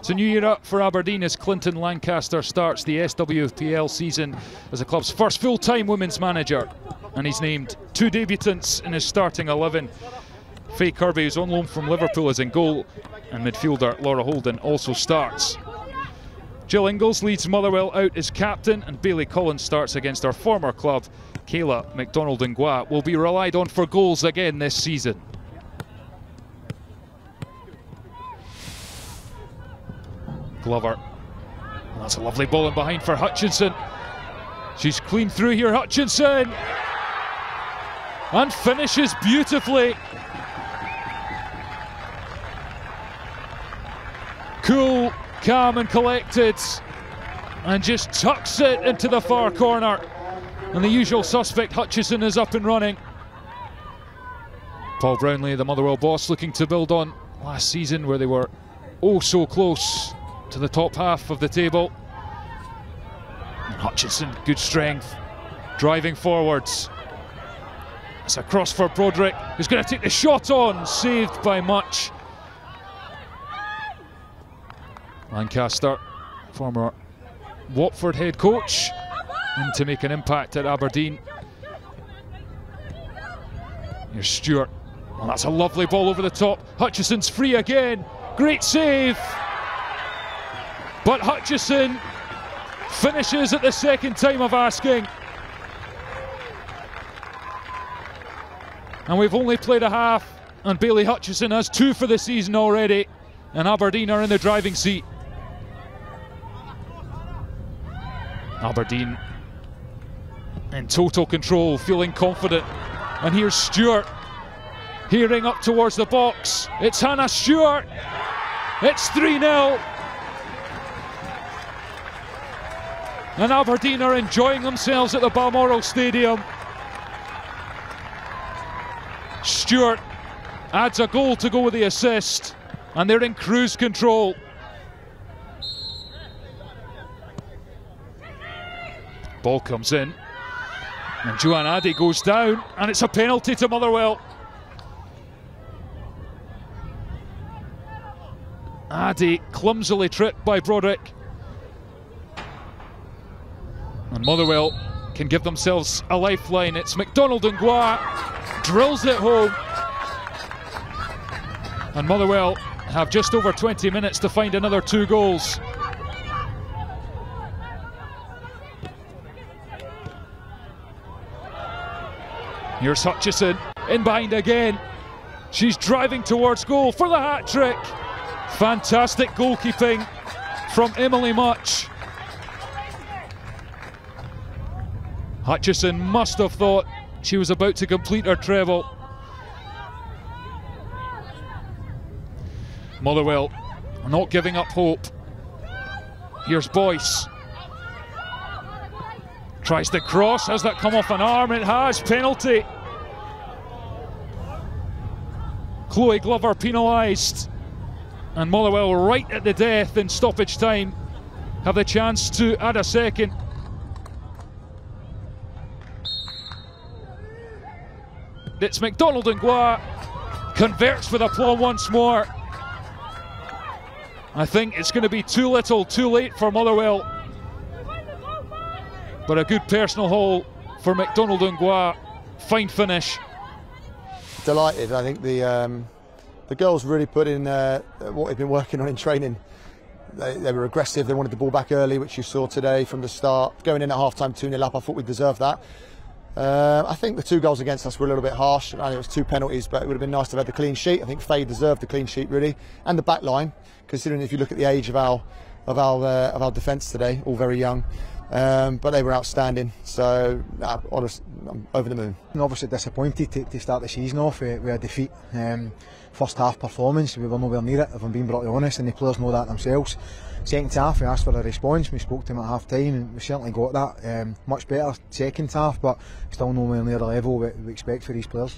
It's a new year up for Aberdeen as Clinton Lancaster starts the SWPL season as the club's first full-time women's manager. And he's named two debutants in his starting 11. Faye Kirby, who's on loan from Liverpool, is in goal, and midfielder Laura Holden also starts. Jill Ingles leads Motherwell out as captain, and Bailey Collins starts against her former club. Kayla McDonald and Ngwa will be relied on for goals again this season. Glover. That's a lovely ball in behind for Hutchison. She's clean through here, Hutchison. And finishes beautifully. Cool, calm and collected. And just tucks it into the far corner. And the usual suspect, Hutchison, is up and running. Paul Brownlie, the Motherwell boss, looking to build on last season where they were oh so close to the top half of the table. Hutchison, good strength, driving forwards. It's a cross for Broderick, who's going to take the shot on, saved by Mutch. Lancaster, former Watford head coach, in to make an impact at Aberdeen. Here's Stewart. Well, that's a lovely ball over the top. Hutchison's free again. Great save. But Hutchison finishes at the second time of asking. And we've only played a half, and Bayley Hutchison has two for the season already, and Aberdeen are in the driving seat. Aberdeen in total control, feeling confident. And here's Stewart, hearing up towards the box. It's Hannah Stewart. It's 3 0. And Aberdeen are enjoying themselves at the Balmoral Stadium. Stewart adds a goal to go with the assist, and they're in cruise control. Ball comes in, and Joanne Addy goes down, and it's a penalty to Motherwell. Addy clumsily tripped by Broderick. And Motherwell can give themselves a lifeline. It's McDonald Ngwa drills it home. And Motherwell have just over 20 minutes to find another two goals. Here's Hutchison in behind again. She's driving towards goal for the hat trick. Fantastic goalkeeping from Emily Mutch. Hutchison must have thought she was about to complete her treble. Motherwell not giving up hope. Here's Boyce. Tries to cross. Has that come off an arm? It has. Penalty. Chloe Glover penalised. And Motherwell right at the death in stoppage time have the chance to add a second. It's McDonald Ngwa converts with aplomb once more. I think it's going to be too little, too late for Motherwell. But a good personal haul for McDonald Ngwa. Fine finish. Delighted. I think the um, the girls really put in uh, what they've been working on in training. They, they, were aggressive. They wanted the ball back early, which you saw today from the start. Going in at half time, 2 0 up, I thought we deserved that. Uh, I think the two goals against us were a little bit harsh. I know it was two penalties, but it would have been nice to have had the clean sheet. I think Faye deserved the clean sheet really, and the back line, considering if you look at the age of our of our uh, of our defence today, all very young. Um, but they were outstanding. So, honest, I'm over the moon. And obviously disappointed to, to start the season off with, with a defeat. Um, first half performance, we were nowhere near it, if I'm being brutally honest, and the players know that themselves. Second half, we asked for a response. We spoke to him at half time, and we certainly got that. Um, much better second half, but still nowhere near the level we, we expect for these players.